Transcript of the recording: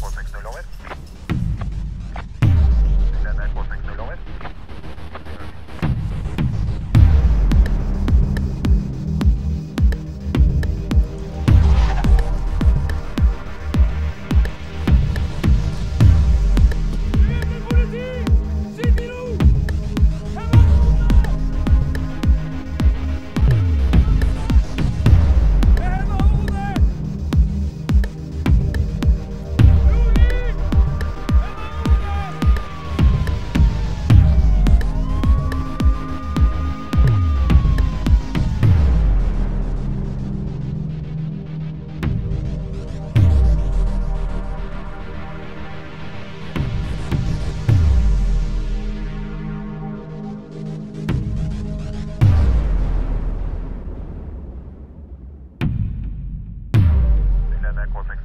contact de l'Orel. Northwest